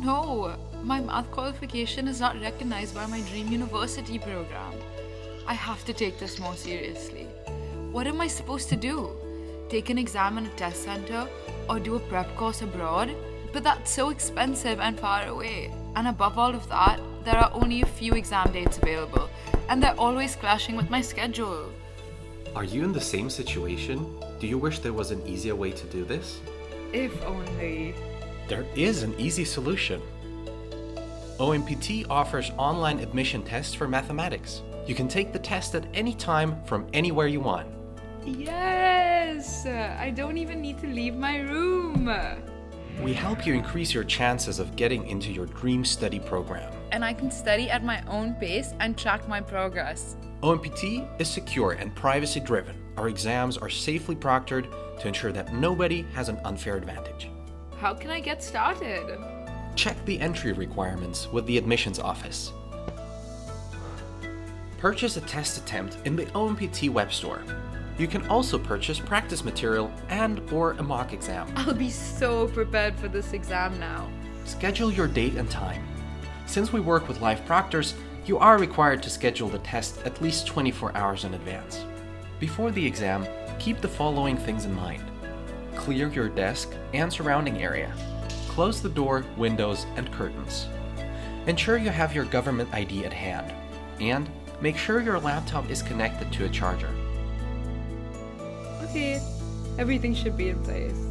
no, my math qualification is not recognized by my dream university program. I have to take this more seriously. What am I supposed to do? Take an exam in a test center or do a prep course abroad? But that's so expensive and far away. And above all of that, there are only a few exam dates available, and they're always clashing with my schedule. Are you in the same situation? Do you wish there was an easier way to do this? If only. There is an easy solution. OMPT offers online admission tests for mathematics. You can take the test at any time from anywhere you want. Yes! I don't even need to leave my room. We help you increase your chances of getting into your dream study program. And I can study at my own pace and track my progress. OMPT is secure and privacy driven. Our exams are safely proctored to ensure that nobody has an unfair advantage. How can I get started? Check the entry requirements with the admissions office. Purchase a test attempt in the OMPT web store. You can also purchase practice material and or a mock exam. I'll be so prepared for this exam now. Schedule your date and time. Since we work with live proctors, you are required to schedule the test at least 24 hours in advance. Before the exam, keep the following things in mind. Clear your desk and surrounding area. Close the door, windows, and curtains. Ensure you have your government ID at hand. And make sure your laptop is connected to a charger. Okay, everything should be in place.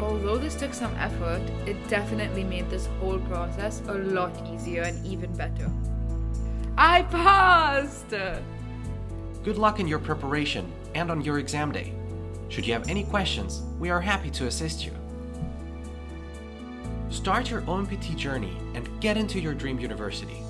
Although this took some effort, it definitely made this whole process a lot easier and even better. I passed! Good luck in your preparation and on your exam day. Should you have any questions, we are happy to assist you. Start your OMPT journey and get into your dream university.